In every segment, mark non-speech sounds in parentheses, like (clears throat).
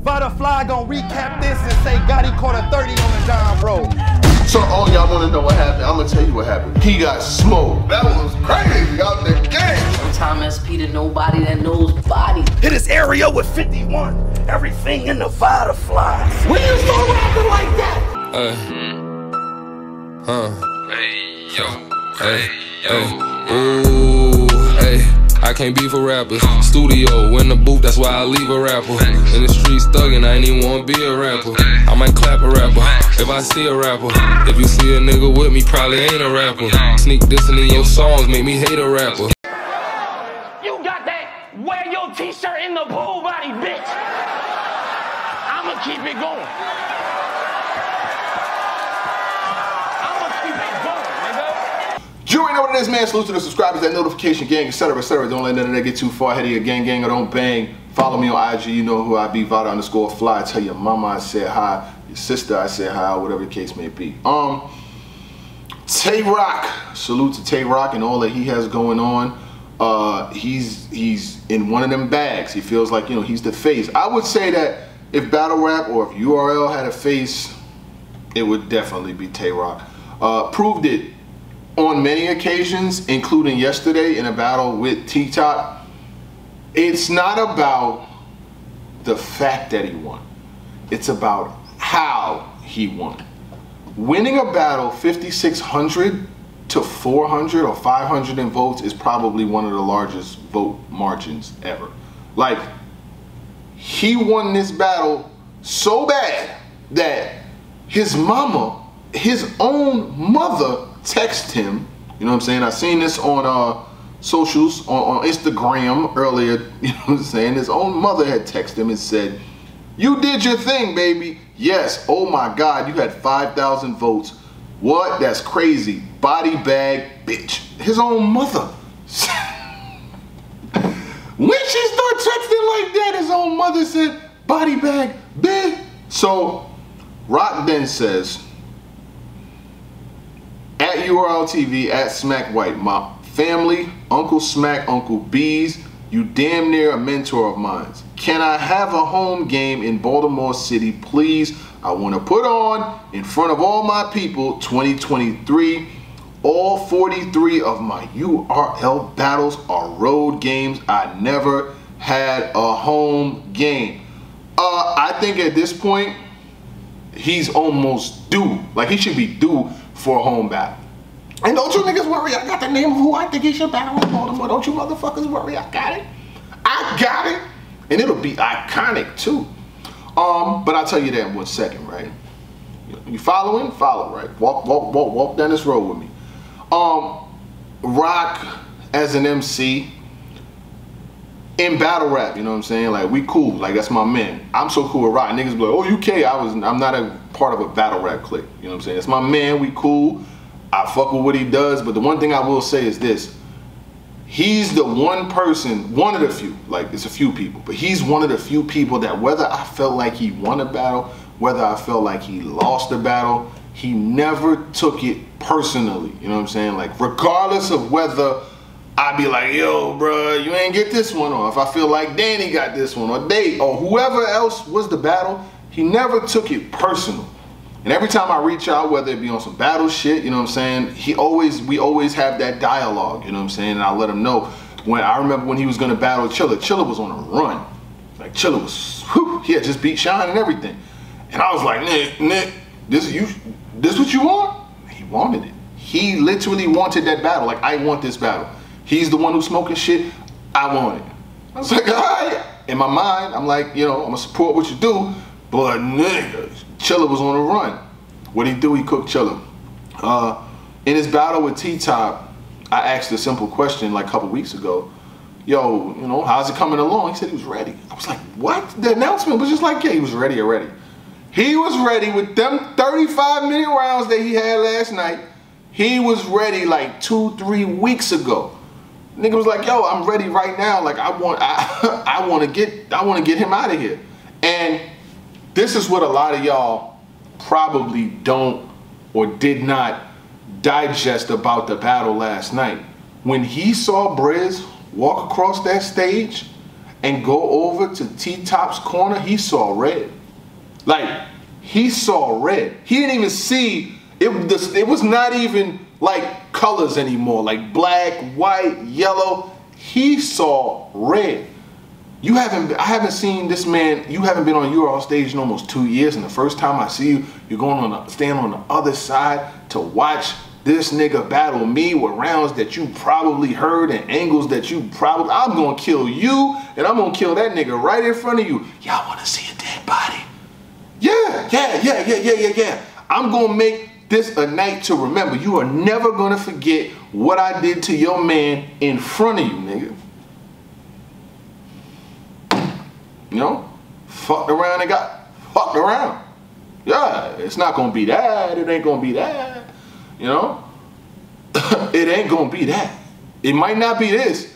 Vada Fly gonna recap this and say God he caught a 30 on the John Bro. So all y'all wanna know what happened, I'm gonna tell you what happened. He got smoked. That was crazy out the game. From Tom SP to nobody that knows body. Hit his area with 51. Everything in the butterfly. Fly. When you start rapping like that? Uh, huh. Hey, yo. Hey, yo. Ooh, hey. I can't be for rappers. Studio in the booth, that's why I leave a rapper. In the streets thuggin', I ain't even wanna be a rapper. I might clap a rapper if I see a rapper. If you see a nigga with me, probably ain't a rapper. Sneak dissing in your songs, make me hate a rapper. You got that wear your t-shirt in the pool body, bitch. I'ma keep it going. Is, man. Salute to the subscribers, that notification gang, etc., etc. Don't let none of that get too far ahead of your gang, gang, or don't bang. Follow me on IG. You know who I be. Vada underscore fly. Tell your mama I said hi. Your sister I said hi. Whatever the case may be. Um, Tay Roc. Salute to Tay Roc and all that he has going on. Uh, he's he's in one of them bags. He feels like you know he's the face. I would say that if battle rap or if URL had a face, it would definitely be Tay Roc. Uh, proved it on many occasions, including yesterday in a battle with T Top. It's not about the fact that he won. It's about how he won. Winning a battle 5,600 to 400 or 500 in votes is probably one of the largest vote margins ever. Like, he won this battle so bad that his mama, his own mother, texted him. You know what I'm saying? I seen this on uh, socials, on, on Instagram earlier. (laughs) You know what I'm saying? His own mother had texted him and said, You did your thing, baby. Yes. Oh my God, you had 5,000 votes. What? That's crazy. Body bag, bitch. His own mother. (laughs) when she started texting like that, his own mother said, body bag, bitch. So, Roc then says, URL TV, at Smack White, my family, Uncle Smack, Uncle Bees, you damn near a mentor of mine. Can I have a home game in Baltimore City, please? I want to put on, in front of all my people, 2023. All 43 of my URL battles are road games. I never had a home game. Uh, I think at this point, he's almost due. Like he should be due for a home battle. And don't you niggas worry, I got the name of who I think he should battle in Baltimore. Don't you motherfuckers worry, I got it. I got it. And it'll be iconic too. Um, but I'll tell you that in one second, right? You following? Follow, right? Walk, walk, walk, walk down this road with me. Um, Roc as an MC in battle rap, you know what I'm saying? Like we cool, like that's my man. I'm so cool with Roc. Niggas be like, oh UK, I was I'm not a part of a battle rap clique. You know what I'm saying? It's my man, we cool. I fuck with what he does, but the one thing I will say is this. He's the one person, one of the few, like it's a few people, but he's one of the few people that whether I felt like he won a battle, whether I felt like he lost a battle, he never took it personally. You know what I'm saying? Like regardless of whether I'd be like, yo, bro, you ain't get this one, or if I feel like Danny got this one, or Dave, or whoever else was the battle, he never took it personal. And every time I reach out, whether it be on some battle shit, you know what I'm saying, he always, we always have that dialogue, you know what I'm saying, and I let him know. When I remember when he was gonna battle Chilla, Chilla was on a run. Like Chilla was, whew, he had just beat Shine and everything. And I was like, Nick, Nick, this you, this what you want? He wanted it. He literally wanted that battle. Like I want this battle. He's the one who's smoking shit. I want it. I was like, all right. In my mind, I'm like, you know, I'm gonna support what you do, but nigga, Chilla was on a run. What he do? He cooked Chilla. Uh, in his battle with T-Top, I asked a simple question like a couple weeks ago. Yo, you know, how's it coming along? He said he was ready. I was like, what? The announcement was just like, yeah, he was ready already. He was ready with them 35 minute rounds that he had last night. He was ready like two, three weeks ago. Nigga was like, yo, I'm ready right now. Like I want, I, (laughs) I want to get, I want to get him out of here. And this is what a lot of y'all probably don't or did not digest about the battle last night. When he saw Brizz walk across that stage and go over to T Top's corner, he saw red. Like he saw red. He didn't even see it. It was not even like colors anymore, like black, white, yellow. He saw red. You haven't. I haven't seen this man. You haven't been on URL stage in almost two years, and the first time I see you, you're going on the stand on the other side to watch this nigga battle me with rounds that you probably heard and angles that you probably. I'm gonna kill you, and I'm gonna kill that nigga right in front of you. Y'all wanna see a dead body? Yeah, yeah, yeah, yeah, yeah, yeah, yeah. I'm gonna make this a night to remember. You are never gonna forget what I did to your man in front of you, nigga. You know? Fucked around and got fucked around. Yeah, it's not gonna be that. It ain't gonna be that. You know? (coughs) it ain't gonna be that. It might not be this,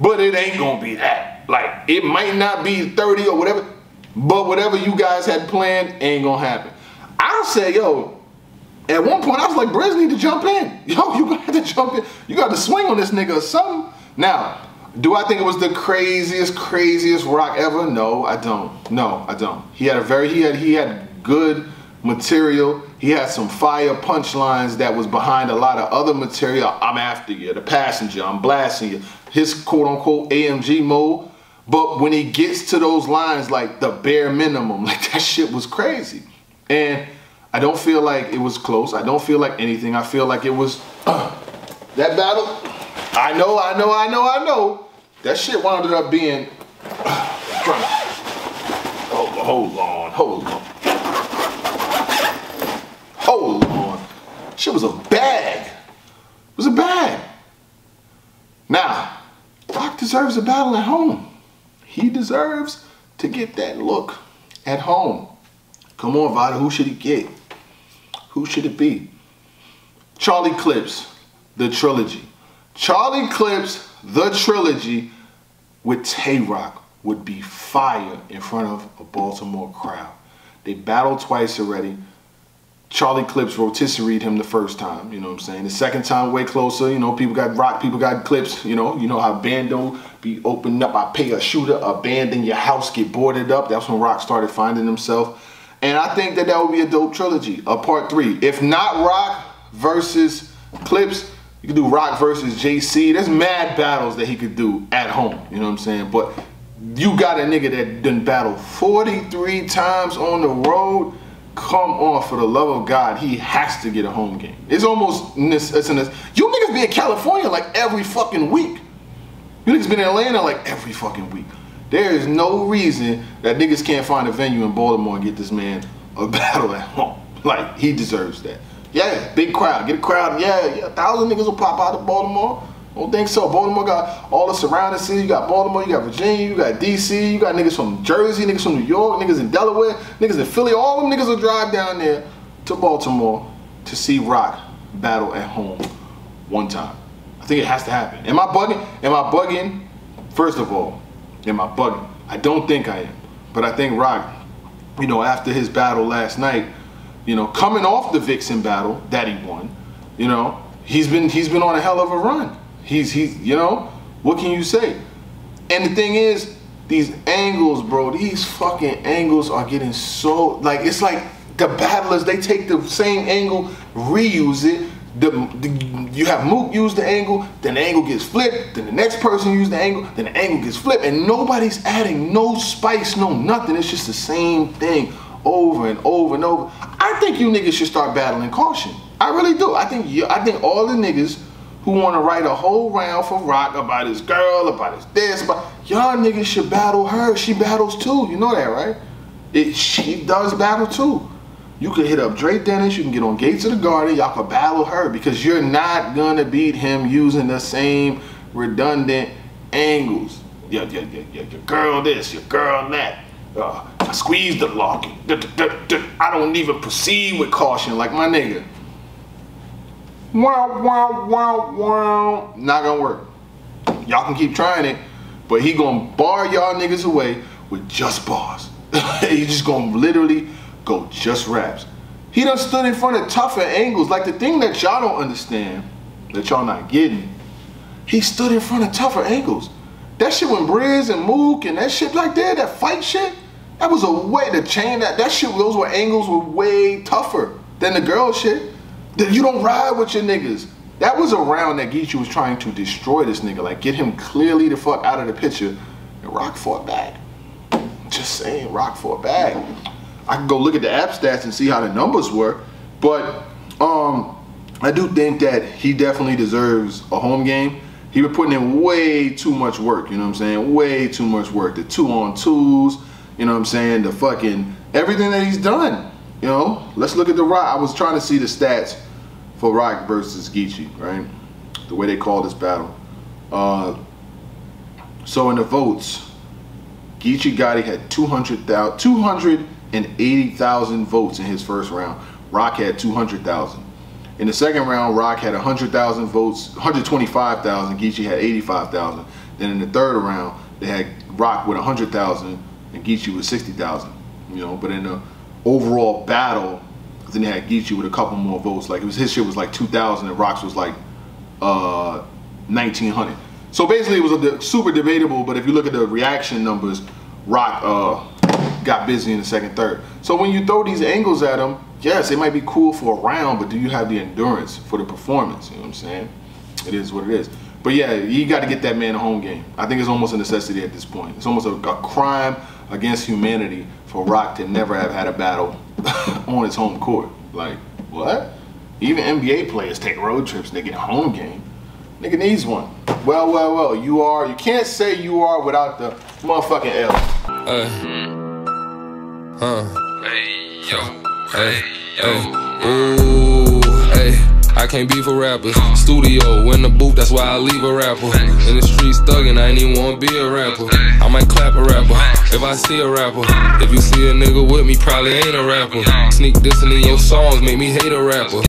but it ain't gonna be that. Like, it might not be 30 or whatever, but whatever you guys had planned ain't gonna happen. I'll say, yo, at one point I was like, Brizz need to jump in. (laughs) Yo, you got to jump in. You got to swing on this nigga or something. Now, do I think it was the craziest, craziest Roc ever? No, I don't. No, I don't. He had a very he had he had good material. He had some fire punchlines that was behind a lot of other material. I'm after you, the passenger, I'm blasting you. His quote unquote AMG mode. But when he gets to those lines like the bare minimum, (laughs) like that shit was crazy. And I don't feel like it was close. I don't feel like anything. I feel like it was uh, (clears throat) that battle. I know, I know, I know, I know. That shit wound up being. (sighs) hold, hold on, hold on. Hold on. Shit was a bag. It was a bag. Now, Roc deserves a battle at home. He deserves to get that look at home. Come on, Vada, who should he get? Who should it be? Charlie Clips, the trilogy. Charlie Clips, the trilogy with Tay Roc would be fire in front of a Baltimore crowd. They battled twice already. Charlie Clips rotisseried him the first time, you know what I'm saying? The second time, way closer, you know, people got Roc, people got clips, you know, you know how Bando be opened up, I pay a shooter, abandon your house, get boarded up. That's when Roc started finding himself. And I think that that would be a dope trilogy, a part three. If not Roc versus Clips, you could do Roc versus JC. There's mad battles that he could do at home. You know what I'm saying? But you got a nigga that done battled 43 times on the road. Come on, for the love of God, he has to get a home game. It's almost it's in this. You niggas be in California like every fucking week. You niggas been in Atlanta like every fucking week. There is no reason that niggas can't find a venue in Baltimore and get this man a (laughs) battle at home. Like he deserves that. Yeah, big crowd. Get a crowd. Yeah, yeah. A thousand niggas will pop out of Baltimore. Don't think so. Baltimore got all the surrounding cities. You got Baltimore, you got Virginia, you got DC, you got niggas from Jersey, niggas from New York, niggas in Delaware, niggas in Philly. All them niggas will drive down there to Baltimore to see Roc battle at home one time. I think it has to happen. Am I bugging? Am I bugging? First of all, am I bugging? I don't think I am. But I think Roc, you know, after his battle last night, you know, coming off the Vixen battle that he won, you know, he's been he's been on a hell of a run. He's he's you know, what can you say? And the thing is, these angles, bro, these fucking angles are getting so like it's like the battlers they take the same angle, reuse it. The, the, you have Mook use the angle, then the angle gets flipped, then the next person use the angle, then the angle gets flipped, and nobody's adding no spice, no nothing. It's just the same thing over and over and over. I think you niggas should start battling caution. I really do. I think you, I think all the niggas who want to write a whole round for Roc about his girl, about his this, but y'all niggas should battle her. She battles too. You know that, right? It, she does battle too. You can hit up Drake Dennis. You can get on Gates of the Garden. Y'all can battle her because you're not gonna beat him using the same redundant angles. Your, your, your, your girl this, your girl that. Uh, I squeeze the lock. I don't even proceed with caution like my nigga. Wow, wow, wow, wow. Not gonna work. Y'all can keep trying it, but he gonna bar y'all niggas away with just bars. (laughs) He just gonna literally go just raps. He done stood in front of tougher angles. Like the thing that y'all don't understand, that y'all not getting, he stood in front of tougher angles. that shit when Brizz and Mook and that shit like that, that fight shit, that was a way to chain that that shit. Those were angles were way tougher than the girl shit. That you don't ride with your niggas. That was a round that Geechi was trying to destroy this nigga, like get him clearly the fuck out of the picture. And Roc fought back. Just saying, Roc fought back. I can go look at the app stats and see how the numbers were, but um, I do think that he definitely deserves a home game. He was putting in way too much work, you know what I'm saying? Way too much work. The two on twos, you know what I'm saying? The fucking everything that he's done. You know, let's look at the Roc. I was trying to see the stats for Roc versus Geechi, right? The way they call this battle. Uh, so in the votes, Geechi Gotti had 200,000, 280,000 votes in his first round. Roc had 200,000. In the second round, Roc had 100,000 votes, 125,000. Geechi had 85,000. Then in the third round, they had Roc with 100,000 and Geechi with 60,000. You know, but in the overall battle, then they had Geechi with a couple more votes. Like it was his shit was like 2,000 and Roc's was like uh, 1,900. So basically, it was a super debatable. But if you look at the reaction numbers, Roc uh, got busy in the second, third. So when you throw these angles at him, yes, it might be cool for a round, but do you have the endurance for the performance? You know what I'm saying? It is what it is. But yeah, you got to get that man a home game. I think it's almost a necessity at this point. It's almost a, a crime against humanity for Roc to never have had a battle (laughs) on his home court. Like, what? Even NBA players take road trips, they get a home game. Nigga needs one. Well, well, well, you are, you can't say you are without the motherfucking L. Uh, huh. Hey, yo. Hey, yo. Ooh, hey. I can't be for rappers. Studio in the booth, that's why I leave a rapper. In the streets thuggin', I ain't even wanna be a rapper. I might clap a rapper if I see a rapper. If you see a nigga with me, probably ain't a rapper. Sneak dissing in your songs, make me hate a rapper.